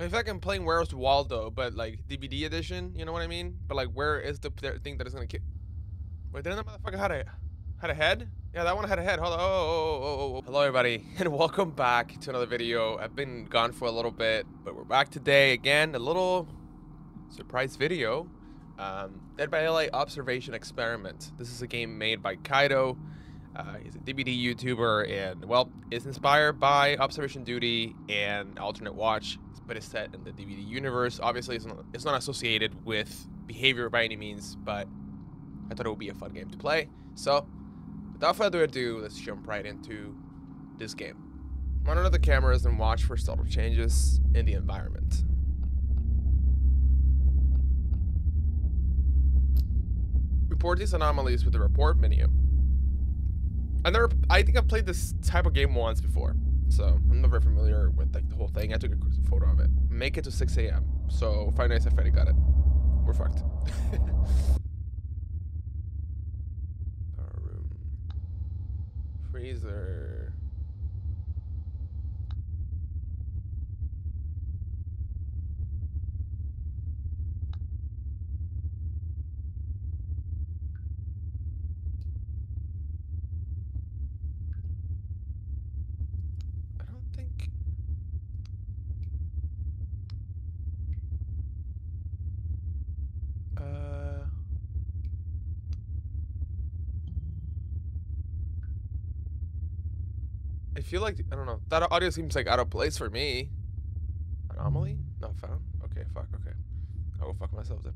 I feel like I'm playing Where's Waldo, but like DBD edition. You know what I mean? But like, where is the thing that is gonna kill? Wait, didn't that motherfucker had a had a head? Yeah, that one had a head. Hold on. Oh, oh, oh, oh, oh. Hello, everybody, and welcome back to another video. I've been gone for a little bit, but we're back today again. A little surprise video. Um, Dead by Daylight Observation Experiment. This is a game made by Kyto. Uh, he's a DBD YouTuber, and well, it's inspired by Observation Duty and Alternate Watch, but it's set in the DBD universe. Obviously, it's not, it's not associated with behavior by any means, but I thought it would be a fun game to play. So, without further ado, let's jump right into this game. Monitor the cameras and watch for subtle changes in the environment. Report these anomalies with the report menu. I never, I think I've played this type of game once before, so I'm not very familiar with like the whole thing. I took a photo of it. Make it to 6 a.m. So Five Nights Freddy got it. We're fucked. Power room. Freezer. I don't think. Uh. I feel like I don't know. That audio seems like out of place for me. Anomaly? Not found. Okay, fuck. Okay, I will fuck myself then.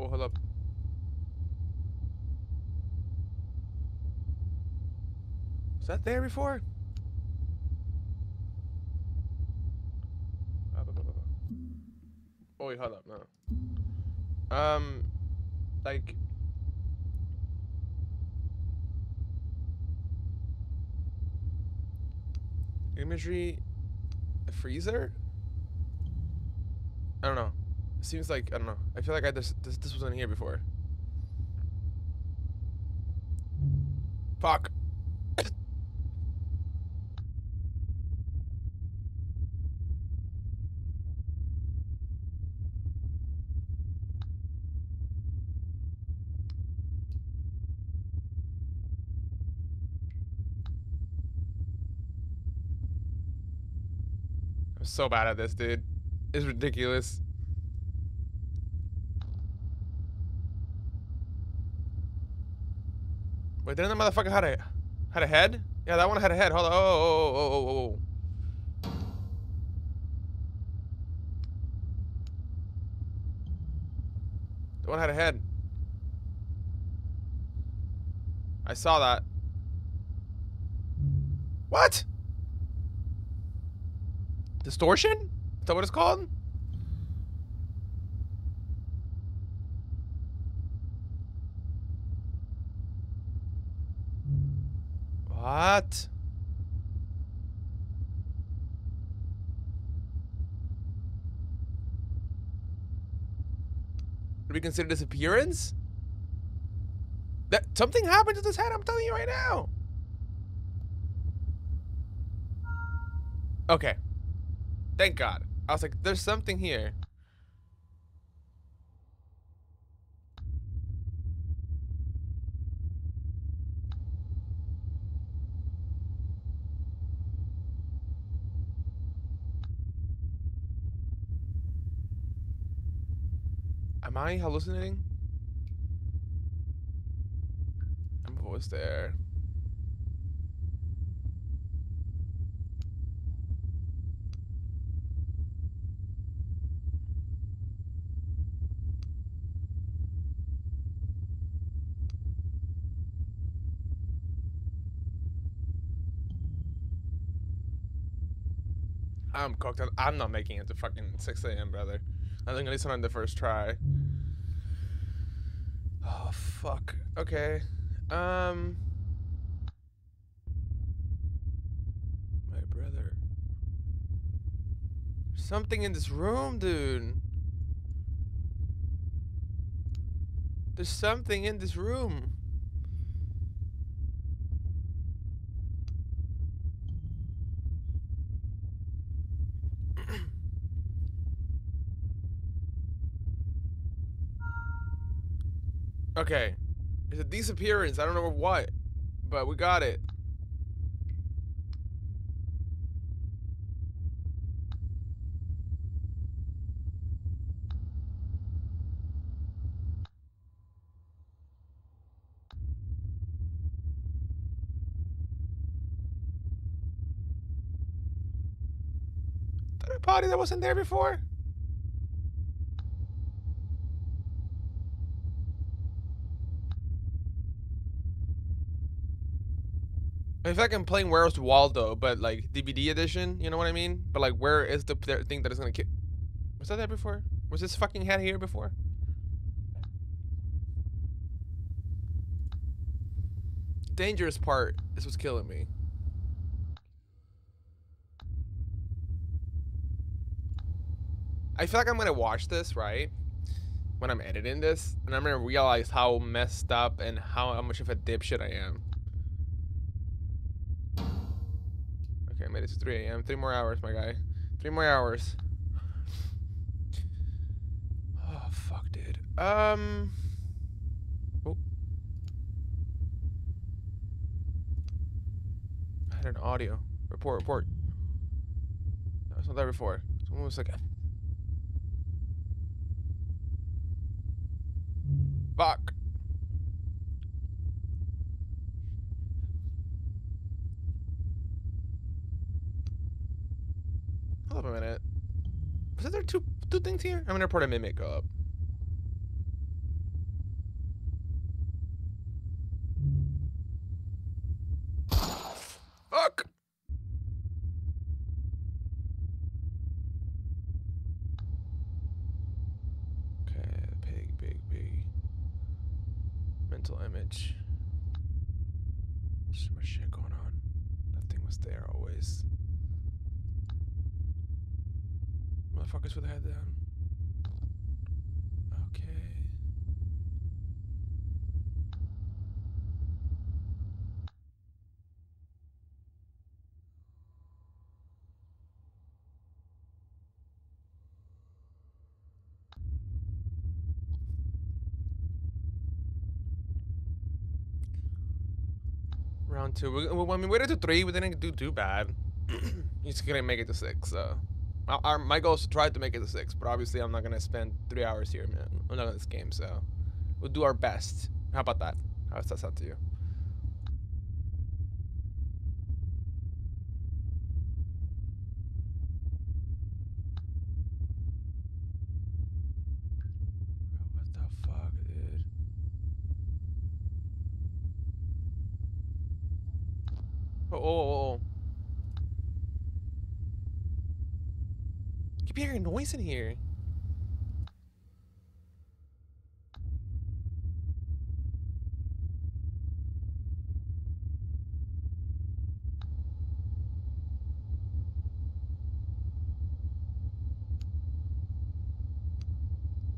Oh, hold up. Was that there before? Oh, wait, hold up. No. Um, like. Imagery. A freezer? I don't know. It seems like I don't know. I feel like I just this this wasn't here before. Fuck. I'm so bad at this, dude. It's ridiculous. Wait, didn't the motherfucker had a had a head? Yeah, that one had a head. Hold on. Oh, oh, oh, oh, oh, oh. oh. The one had a head. I saw that. What? Distortion? Is that what it's called? What? Would we consider disappearance? That something happened to this head. I'm telling you right now. Okay. Thank God. I was like, there's something here. Am I hallucinating? I'm a voice there. I'm cooked. I'm not making it to fucking 6 a.m., brother. I think at least on the first try. Oh, fuck. Okay. Um... My brother. Something in this room, dude. There's something in this room. Okay. It's a disappearance. I don't know what, but we got it. That party that wasn't there before? Like I'm playing Where's Waldo, but like DBD edition, you know what I mean? But like, where is the thing that is gonna kill? Was that there before? Was this fucking head here before? Dangerous part is what's killing me. I feel like I'm gonna watch this, right? When I'm editing this, and I'm gonna realize how messed up and how much of a dipshit I am. Okay, I made it to 3 a.m. Three more hours, my guy. Three more hours. Oh, fuck, dude. Um... Oh. I had an audio. Report, report. No, it's not there before. One was like... Fuck. Hold up a minute. Was there two two things here? I'm gonna report a mimic up. Fuck! Okay, big, big, big. Mental image. So much shit going on. That thing was there always. Motherfuckers with their head down. Okay. Round two. We, when we waited to three, we didn't do too bad. He's gonna make it to six, so. My goal is to try to make it to six, but obviously I'm not gonna spend three hours here, man. I'm not in this game, so we'll do our best. How about that? How does that sound to you? What the fuck, dude? Oh, oh, oh, oh. Keep hearing noise in here.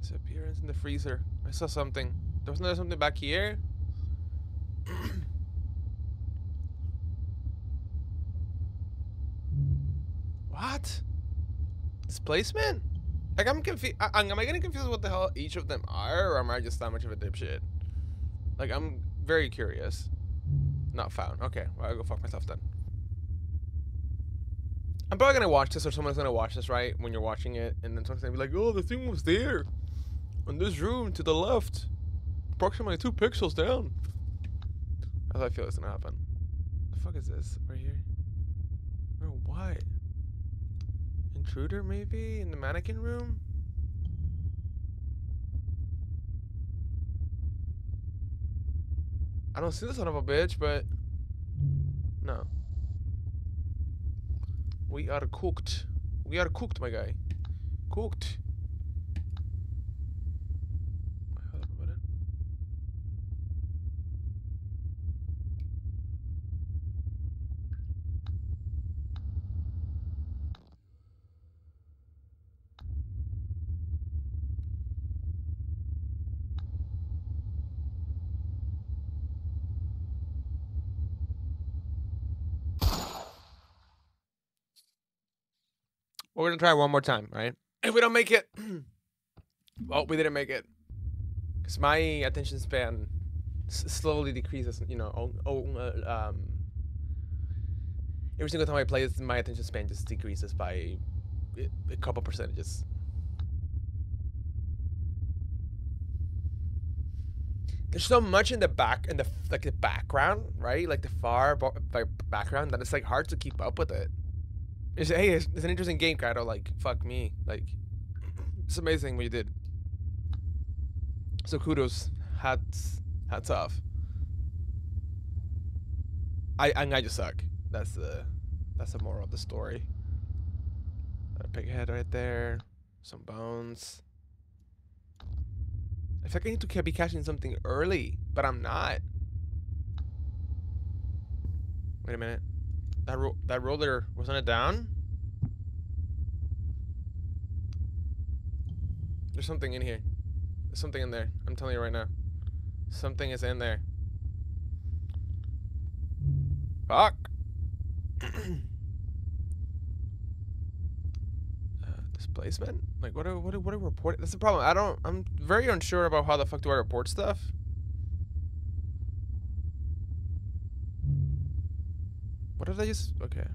Disappearance in the freezer. I saw something. There wasn't there something back here? what? Displacement? Like I'm confused. Am I getting confused what the hell each of them are, or am I just that much of a dipshit? Like I'm very curious. Not found. Okay, well I'll go fuck myself then. I'm probably gonna watch this, or someone's gonna watch this, right? When you're watching it, and then someone's gonna be like, "Oh, the thing was there, in this room to the left, approximately two pixels down." As I feel it's gonna happen. The fuck is this right here? Or what? Intruder, maybe? In the mannequin room? I don't see the son of a bitch, but... No. We are cooked. We are cooked, my guy. Cooked. Hold up a minute. We're gonna try one more time, right? If we don't make it, well, we didn't make it, because my attention span slowly decreases. You know, oh, oh, uh, um, every single time I play this, my attention span just decreases by a- couple percentages. There's so much in the back, in the like the background, right? Like the far background that it's like hard to keep up with it. It's, hey, it's, it's an interesting game, Kyto. Like, fuck me. Like, it's amazing what you did. So kudos. Hats, hats off. I and I just suck. That's the that's the moral of the story. Got a pig head right there. Some bones. I feel like I need to be catching something early, but I'm not. Wait a minute. That ro- that roller wasn't it down? There's something in here. There's something in there. I'm telling you right now. Something is in there. Fuck. uh, displacement? Like what? Are, what? Are, what are reporting? That's the problem. I don't. I'm very unsure about how the fuck do I report stuff. What did I just okay?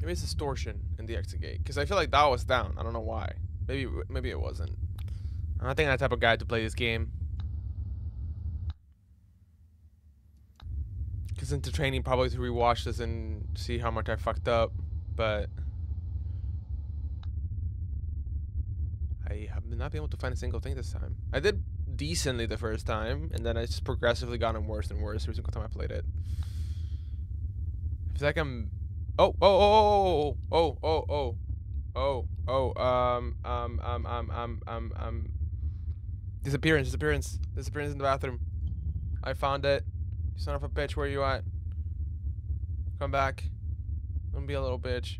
Maybe it's distortion in the exit gate because I feel like that was down. I don't know why. Maybe maybe it wasn't. I'm not think I'm type of guy to play this game. Cause into training probably to rewatch this and see how much I fucked up, but I have not been able to find a single thing this time. I did decently the first time, and then it's just progressively gotten worse and worse every single time I played it. It's like I'm. Oh oh oh oh oh oh oh oh oh um um um um um um um. Disappearance, disappearance, disappearance in the bathroom. I found it. You son of a bitch, where you at? Come back. Don't be a little bitch.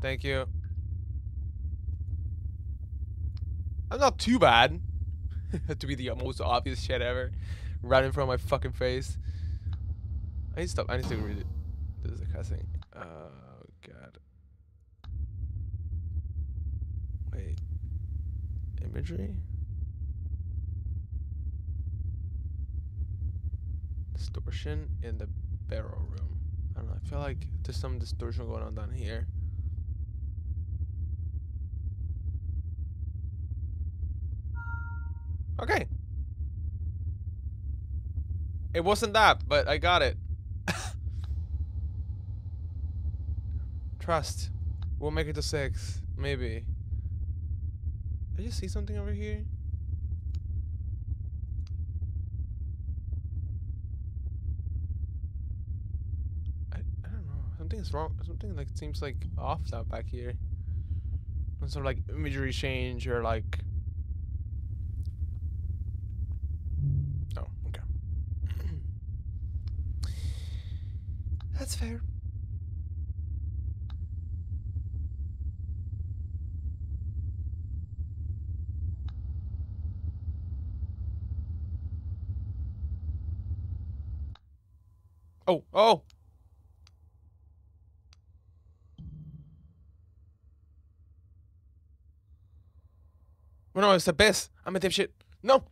Thank you. I'm not too bad. to be the most obvious shit ever. Right in front of my fucking face. I need to stop. I need to read it. This is a cussing. Oh, God. Wait. Imagery? Distortion in the barrel room. I don't know. I feel like there's some distortion going on down here. Okay. It wasn't that, but I got it. Trust. We'll make it to six. Maybe. Did just see something over here? I, I don't know. Something's wrong. Something like seems like off that back here. Some sort of like imagery change or like Oh, okay. That's fair. Oh, oh! Oh no, it's a best. I'm a dipshit. No!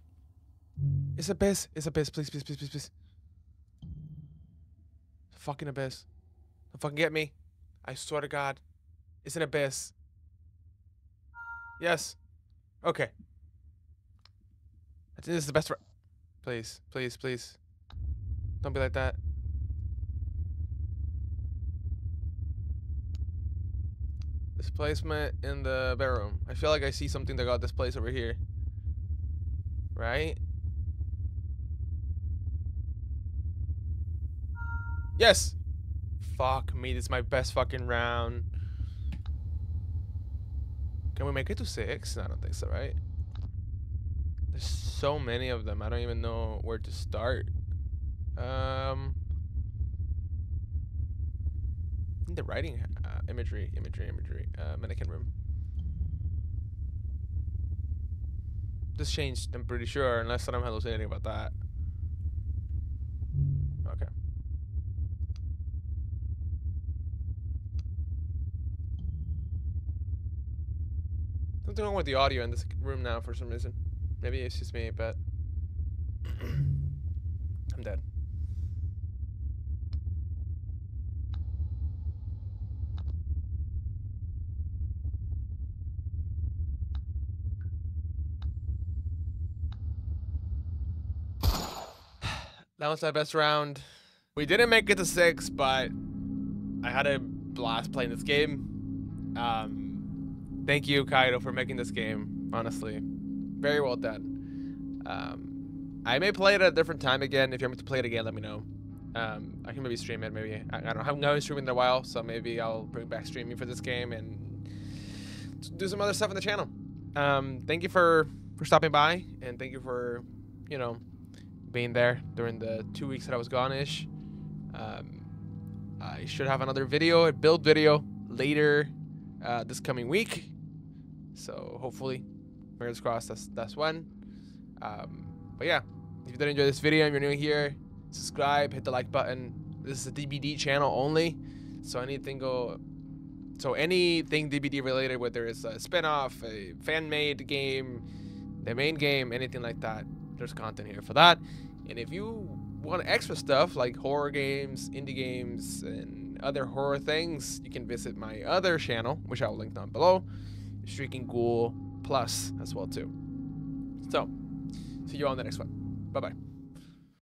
It's abyss. It's abyss. Please, please, please, please, please. Fucking abyss. Don't fucking get me. I swear to God. It's an abyss. Yes. Okay. I think this is the best. Please, please, please. Don't be like that. Displacement in the bedroom. I feel like I see something that got displaced over here. Right? Yes. Fuck me. This is my best fucking round. Can we make it to six? I don't think so, right? There's so many of them. I don't even know where to start. Um, the writing uh, imagery, imagery, imagery. Uh, mannequin room. This changed. I'm pretty sure, unless I'm hallucinating about that. Okay. Something wrong with the audio in this room now for some reason. Maybe it's just me, but I'm dead. That was my best round. We didn't make it to six, but I had a blast playing this game. Um, thank you, Kyto, for making this game. Honestly, very well done. Um, I may play it at a different time again. If you want me to play it again, let me know. Um, I can maybe stream it. Maybe I, I don't know. I haven't gone streaming in a while, so maybe I'll bring back streaming for this game and do some other stuff on the channel. Um, thank you for for stopping by, and thank you for you know being there during the two weeks that I was gone-ish. Um, I should have another video, a build video, later uh, this coming week. So hopefully, fingers crossed, that's, that's one. Um, but yeah, if you did enjoy this video and you're new here, subscribe, hit the like button. This is a DBD channel only, so anything go, so anything DBD related, whether it's a spinoff, a fan-made game, the main game, anything like that, there's content here for that. And if you want extra stuff like horror games, indie games, and other horror things, you can visit my other channel, which I will link down below, Shrieking Ghoul Plus as well too. So, see you on the next one. Bye bye.